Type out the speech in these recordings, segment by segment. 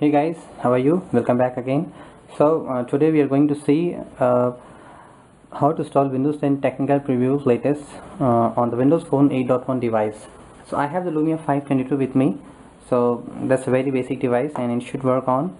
hey guys how are you? Welcome back again. So uh, today we are going to see uh, how to install windows 10 technical preview latest uh, on the windows phone 8.1 device. So i have the lumia 522 with me. So that's a very basic device and it should work on.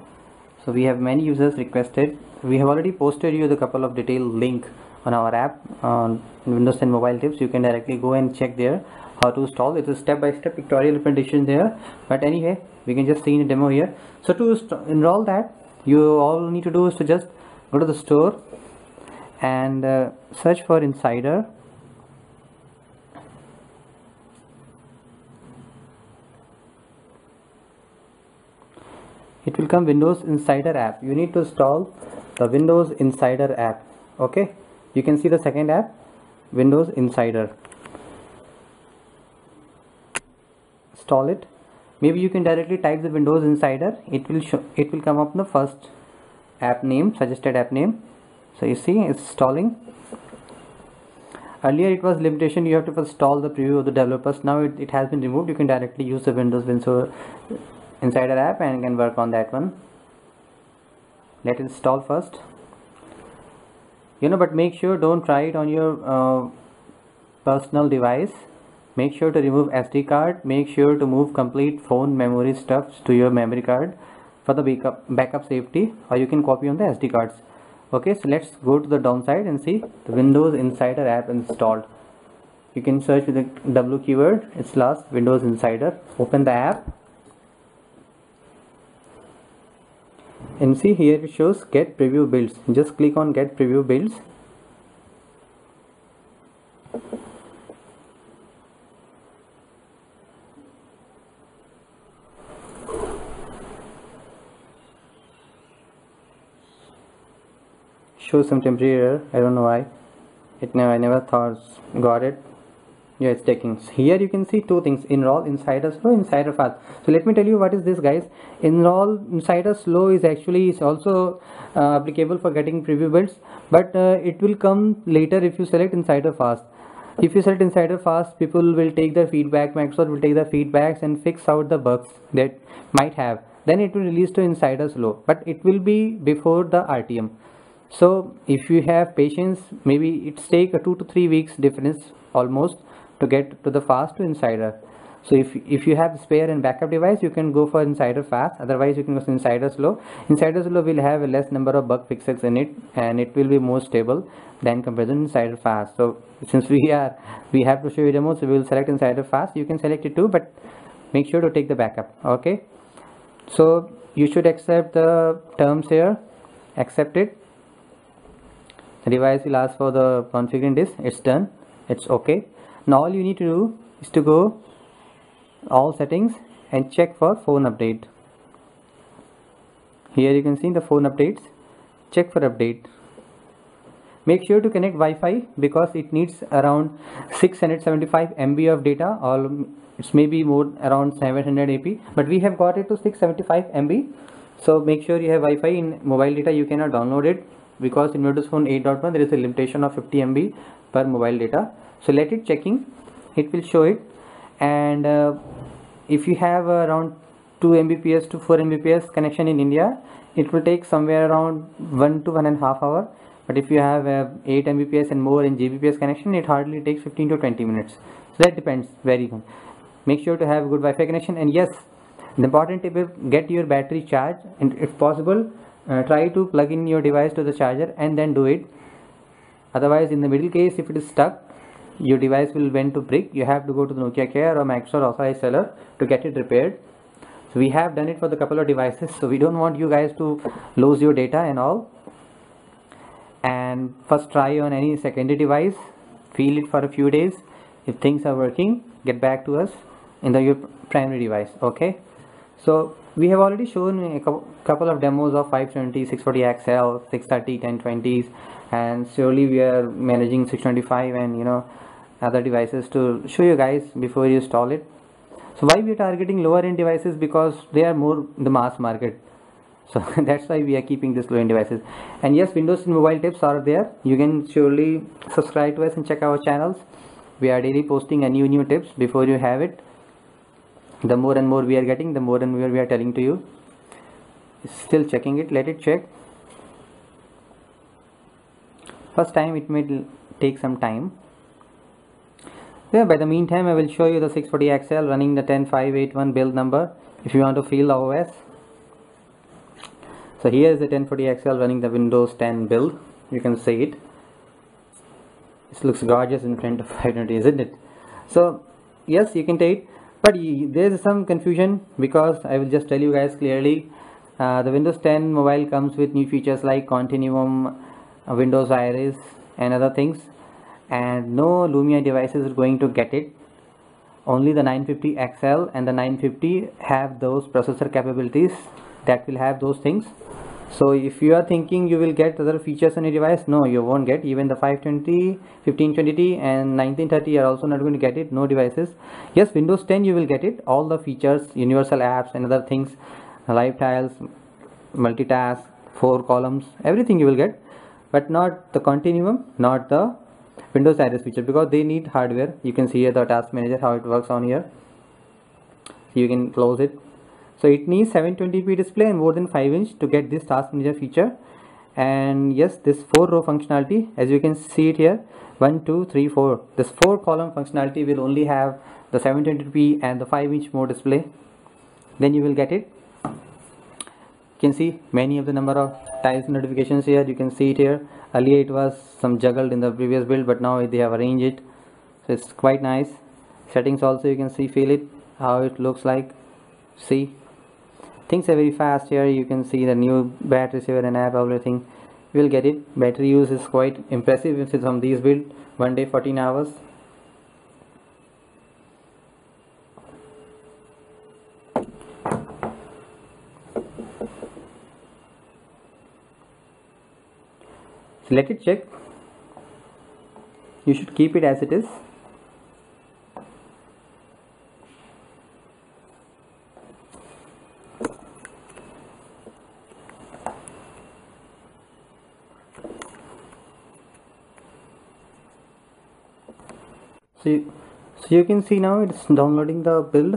So we have many users requested. We have already posted you the couple of detailed link on our app on windows 10 mobile tips. You can directly go and check there how to install it's a step-by-step -step tutorial presentation there. But anyway we can just see in a demo here. So to enroll that you all need to do is to just go to the store and uh, search for insider. It will come windows insider app. You need to install the windows insider app. Okay? You can see the second app windows insider. Install it maybe you can directly type the windows insider. It will show it will come up the first app name suggested app name. So you see it's installing earlier it was limitation you have to first install the preview of the developers. Now it, it has been removed. You can directly use the windows windows insider app and can work on that one. Let it install first. You know but make sure don't try it on your uh, personal device make sure to remove SD card. Make sure to move complete phone memory stuffs to your memory card for the backup backup safety or you can copy on the SD cards. Okay so let's go to the downside and see the Windows Insider app installed. You can search with the W keyword. It's last Windows Insider. Open the app. And see here it shows get preview builds. Just click on get preview builds show some temporary error I don't know why. It never I never thought got it. Yeah it's taking. Here you can see two things. Enroll insider slow insider fast. So let me tell you what is this guys. Enroll insider slow is actually is also uh, applicable for getting preview builds but uh, it will come later if you select insider fast. If you select insider fast people will take their feedback microsoft will take the feedbacks and fix out the bugs that might have. Then it will release to insider slow but it will be before the rtm so if you have patience maybe it's take a two to three weeks difference almost to get to the fast to insider. So if, if you have spare and backup device you can go for insider fast. Otherwise you can go insider slow. Insider slow will have a less number of bug fixes in it and it will be more stable than compared to insider fast. So since we are we have to show you demo so we will select insider fast. You can select it too but make sure to take the backup okay? So you should accept the terms here. Accept it device will ask for the configuring this it's done. It's okay. Now all you need to do is to go all settings and check for phone update. Here you can see the phone updates. Check for update. Make sure to connect Wi-Fi because it needs around 675 MB of data. Or it's maybe more around 700 AP but we have got it to 675 MB so make sure you have Wi-Fi in mobile data. You cannot download it because in Windows Phone 8.1 there is a limitation of 50 MB per mobile data. So let it checking it will show it. And uh, if you have around 2 mbps to 4 mbps connection in india it will take somewhere around one to 1 and half hour. But if you have uh, 8 mbps and more in gbps connection it hardly takes 15 to 20 minutes. So that depends very good make sure to have good wi-fi connection. And yes the important tip is get your battery charged. And if possible uh, try to plug in your device to the charger and then do it. Otherwise in the middle case if it is stuck your device will went to brick. You have to go to the Nokia Care or Microsoft authorized seller to get it repaired. So we have done it for the couple of devices. So we don't want you guys to lose your data and all. And first try on any secondary device. Feel it for a few days. If things are working get back to us in the your primary device. Okay? So we have already shown a couple of demos of 520 640 XL 630 1020s and surely we are managing 625 and you know other devices to show you guys before you install it. So why we are targeting lower end devices? Because they are more the mass market. So that's why we are keeping this low end devices. And yes windows and mobile tips are there. You can surely subscribe to us and check our channels. We are daily posting a new new tips before you have it the more and more we are getting the more and more we are telling to you. Still checking it let it check. First time it may take some time. Yeah by the meantime I will show you the 640 XL running the 10581 build number if you want to feel the OS so here is the 1040 XL running the Windows 10 build. You can see it. This looks gorgeous in front of 520 isn't it? So yes you can take but there is some confusion because I will just tell you guys clearly. Uh, the Windows 10 mobile comes with new features like continuum uh, Windows Iris and other things. And no Lumia devices are going to get it. Only the 950 XL and the 950 have those processor capabilities that will have those things so if you are thinking you will get other features on your device no you won't get. Even the 520 1520 and 1930 are also not going to get it. No devices. Yes windows 10 you will get it. All the features universal apps and other things live tiles multitask four columns everything you will get. But not the continuum not the windows iris feature because they need hardware. You can see here the task manager how it works on here. You can close it so it needs 720p display and more than 5 inch to get this task manager feature. And yes this 4 row functionality as you can see it here 1 2 3 4 this 4 column functionality will only have the 720p and the 5 inch more display. Then you will get it. You can see many of the number of tiles notifications here. You can see it here. Earlier it was some juggled in the previous build but now they have arranged it. So it's quite nice. Settings also you can see feel it how it looks like. See things are very fast here. You can see the new battery saver and app everything. You will get it. Battery use is quite impressive it's on these build. One day 14 hours. So let it check. You should keep it as it is so you, so you can see now it's downloading the build.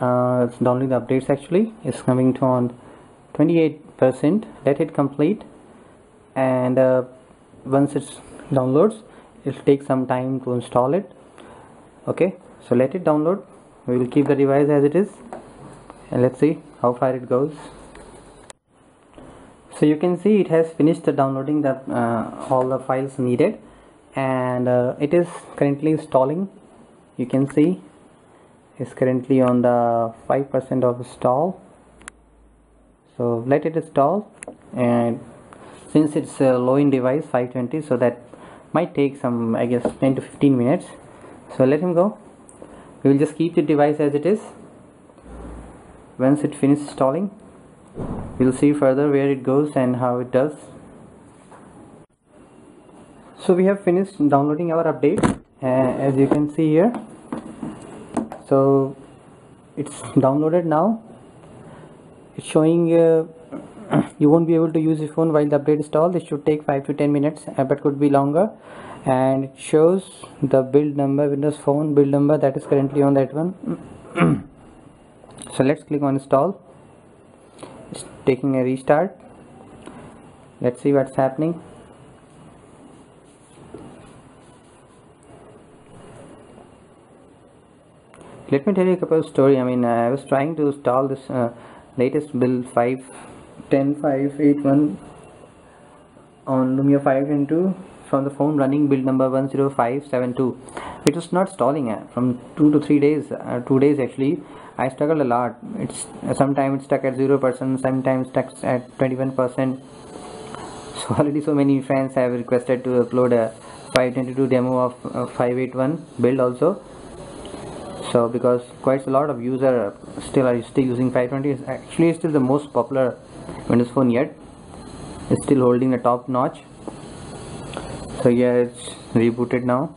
Uh, it's downloading the updates actually. It's coming to on 28 percent. Let it complete. And uh, once it downloads it'll take some time to install it. Okay? So let it download. We will keep the device as it is. And let's see how far it goes. So you can see it has finished the downloading the uh, all the files needed and uh, it is currently installing you can see it's currently on the 5% of install so let it install and since it's a low end device 520 so that might take some I guess 10 to 15 minutes. So let him go. We will just keep the device as it is. Once it finishes installing we'll see further where it goes and how it does so we have finished downloading our update uh, as you can see here. So it's downloaded now. It's showing uh, you won't be able to use your phone while the update is installed it should take 5 to 10 minutes. Uh, but could be longer. And it shows the build number windows phone build number that is currently on that one. So let's click on install. It's taking a restart. Let's see what's happening let me tell you a couple of story. I mean i was trying to install this uh, latest build 5 10 5 8 1 on lumia 520 from the phone running build number 10572 it was not stalling uh, from two to three days uh, two days actually. I struggled a lot. It's uh, sometimes stuck at zero percent sometimes stuck at 21 percent. So already so many friends have requested to upload a 522 demo of uh, 581 build also so because quite a lot of user still are still using 520 is actually still the most popular windows phone yet. It's still holding the top notch. So yeah it's rebooted now.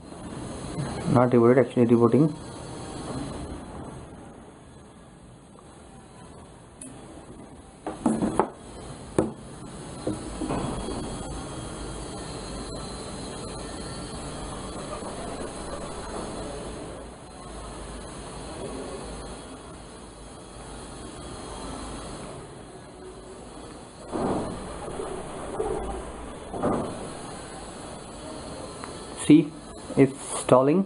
Not rebooted actually rebooting it's stalling.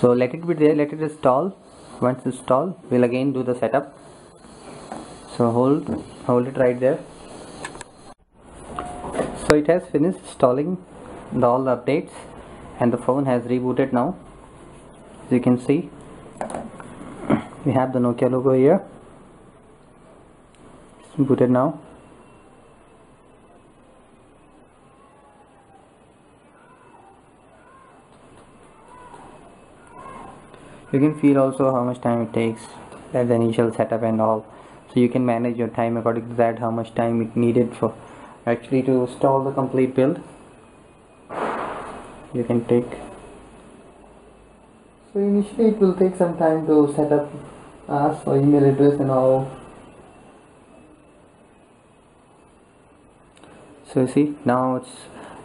So let it be there let it install once installed we'll again do the setup. So hold hold it right there. So it has finished installing the, all the updates and the phone has rebooted now. As you can see we have the Nokia logo here. It's booted now you can feel also how much time it takes as the initial setup and all. So you can manage your time according to that how much time it needed for actually to install the complete build. You can take. So initially it will take some time to set up ask for email address and all. So you see now it's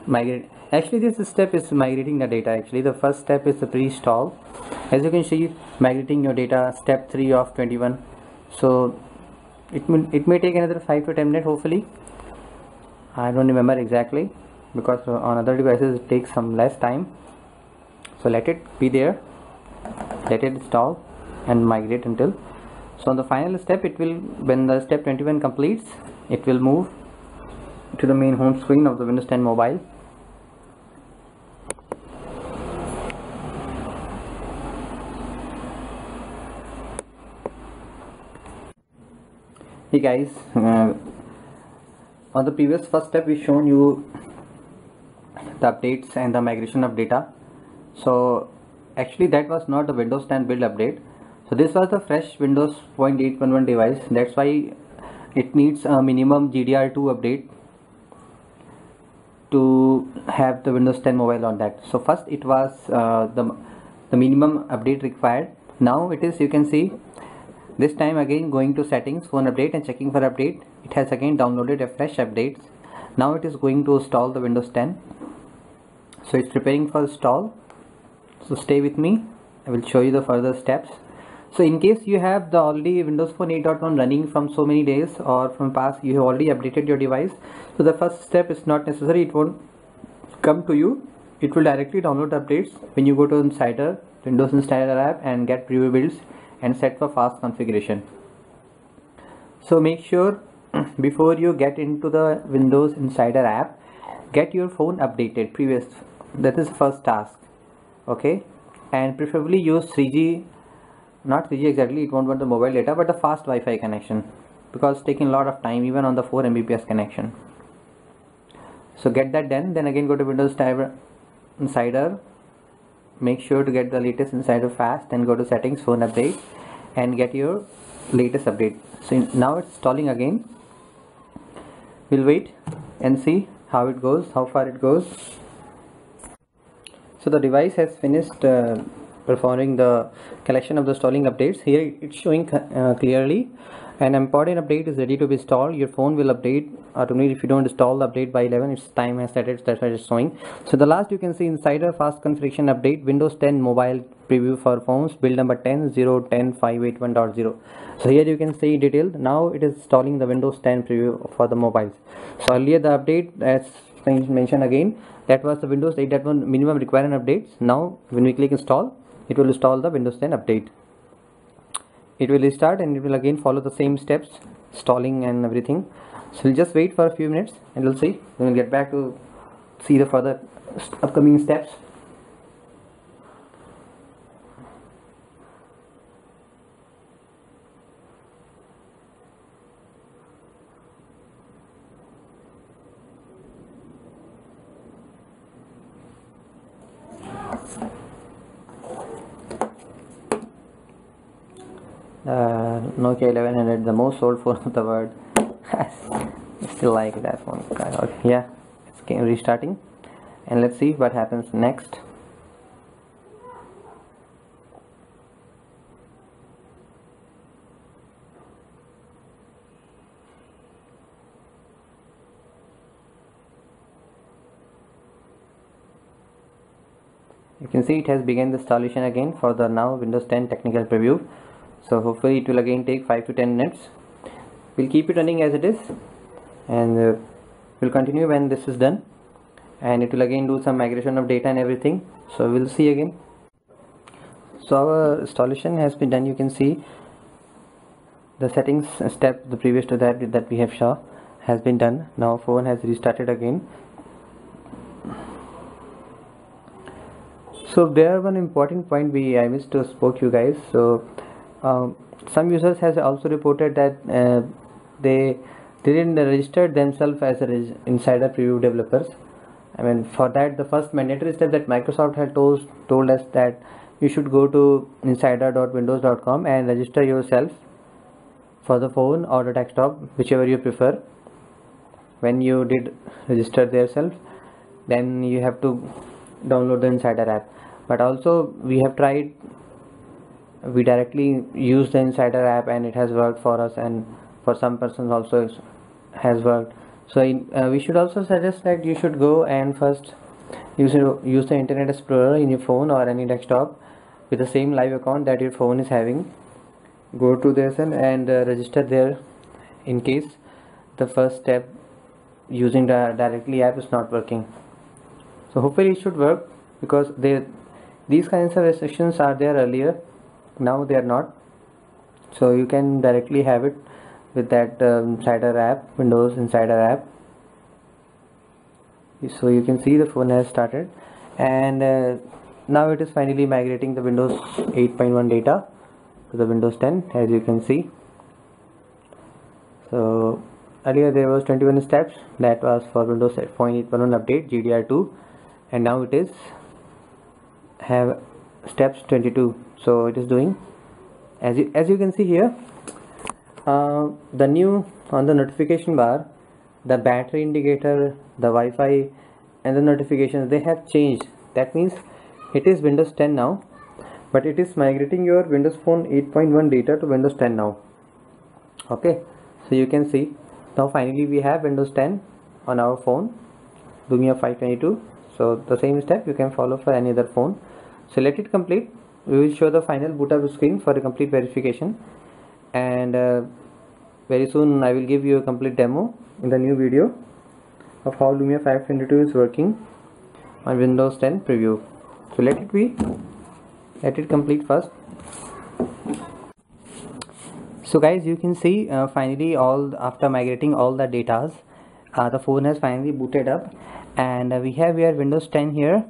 migrate actually this step is migrating the data. Actually the first step is the pre-install as you can see migrating your data step 3 of 21 so it may, it may take another 5 to 10 minutes hopefully. I don't remember exactly because on other devices it takes some less time. So let it be there. Let it install and migrate until. So on the final step it will when the step 21 completes it will move to the main home screen of the Windows 10 mobile hey guys uh, on the previous first step we shown you the updates and the migration of data. So actually that was not the windows 10 build update. So this was the fresh windows 0.811 device. That's why it needs a minimum gdr2 update to have the windows 10 mobile on that. So first it was uh, the the minimum update required. Now it is you can see this time again going to settings phone update and checking for update. It has again downloaded a fresh updates now it is going to install the windows 10 so it's preparing for install. So stay with me. I will show you the further steps. So in case you have the already Windows Phone 8.1 running from so many days or from past you have already updated your device so the first step is not necessary. It won't come to you. It will directly download updates when you go to Insider Windows Insider app and get preview builds and set for fast configuration. So make sure before you get into the windows insider app get your phone updated previous that is first task okay? And preferably use 3g not 3g exactly it won't want the mobile data but the fast wi-fi connection because taking a lot of time even on the 4 mbps connection. So get that done then again go to windows insider make sure to get the latest insider fast and go to settings phone update and get your latest update. So now it's stalling again. We'll wait and see how it goes how far it goes. So the device has finished uh, performing the collection of the stalling updates. Here it's showing uh, clearly an important update is ready to be installed. Your phone will update automatically if you don't install the update by 11 its time has set it that's why it's showing. So the last you can see insider fast configuration update windows 10 mobile preview for phones build number 10 0 10 581.0 so here you can see detailed. Now it is installing the windows 10 preview for the mobiles. So earlier the update as mentioned again that was the windows 8.1 minimum requirement updates. Now when we click install it will install the windows 10 update it will restart and it will again follow the same steps stalling and everything. So we'll just wait for a few minutes and we'll see. We'll get back to see the further upcoming steps uh, Nokia 1100 the most sold phone of the world. Still like that one okay, yeah it's restarting. And let's see what happens next. You can see it has begun the installation again for the now Windows 10 technical preview so hopefully it will again take 5 to 10 minutes. We'll keep it running as it is and uh, we'll continue when this is done and it will again do some migration of data and everything. So we'll see again. So our installation has been done. You can see the settings step the previous to that that we have shown has been done. Now phone has restarted again. So there one important point we I missed to spoke you guys. So um, some users has also reported that uh, they didn't register themselves as a insider preview developers. I mean for that the first mandatory step that Microsoft had told told us that you should go to insider.windows.com and register yourself for the phone or the desktop whichever you prefer. When you did register yourself then you have to download the insider app. But also we have tried we directly use the insider app and it has worked for us and for some persons also has worked. So uh, we should also suggest that you should go and first use, use the internet explorer in your phone or any desktop with the same live account that your phone is having. Go to this and uh, register there in case the first step using the directly app is not working. So hopefully it should work because they these kinds of restrictions are there earlier now they are not. So you can directly have it with that um, insider app windows insider app. So you can see the phone has started. And uh, now it is finally migrating the windows 8.1 data to the windows 10 as you can see. So earlier there was 21 steps that was for windows 8.1 update gdr2 and now it is have steps 22 so it is doing as you as you can see here uh, the new on the notification bar the battery indicator the Wi-Fi and the notifications they have changed. That means it is Windows 10 now but it is migrating your Windows Phone 8.1 data to Windows 10 now. Okay? So you can see now finally we have Windows 10 on our phone Lumia 522 so the same step you can follow for any other phone so let it complete. We will show the final boot up screen for a complete verification. And uh, very soon I will give you a complete demo in the new video of how Lumia 522 is working on Windows 10 preview. So let it be let it complete first. So guys you can see uh, finally all after migrating all the datas uh, the phone has finally booted up. And uh, we have here Windows 10 here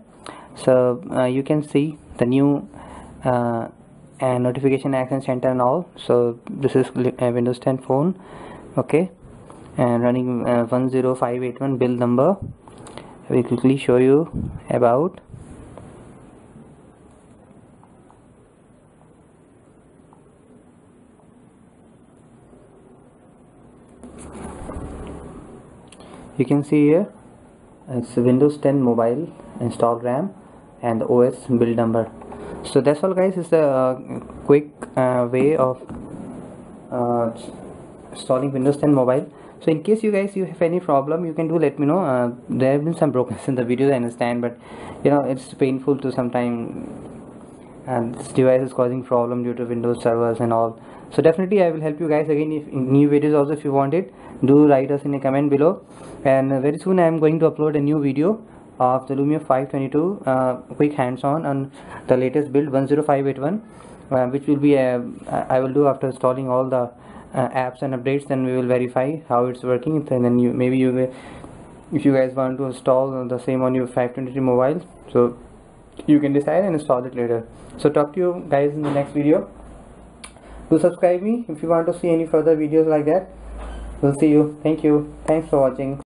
so uh, you can see the new uh, notification action center and all. So this is uh, windows 10 phone okay? And running uh, 10581 build number. We quickly show you about you can see here it's windows 10 mobile installed ram and the os build number. So that's all guys. Is a uh, quick uh, way of uh, installing windows 10 mobile. So in case you guys you have any problem you can do let me know. Uh, there have been some brokenness in the videos i understand but you know it's painful to sometime and this device is causing problem due to windows servers and all. So definitely i will help you guys again if new videos also if you want it. Do write us in a comment below. And very soon i am going to upload a new video of the Lumia 522 uh, quick hands-on on the latest build 10581 uh, which will be uh, I will do after installing all the uh, apps and updates then we will verify how it's working. And then you maybe you will if you guys want to install the same on your 523 mobile so you can decide and install it later. So talk to you guys in the next video. Do subscribe me if you want to see any further videos like that. We'll see you. Thank you. Thanks for watching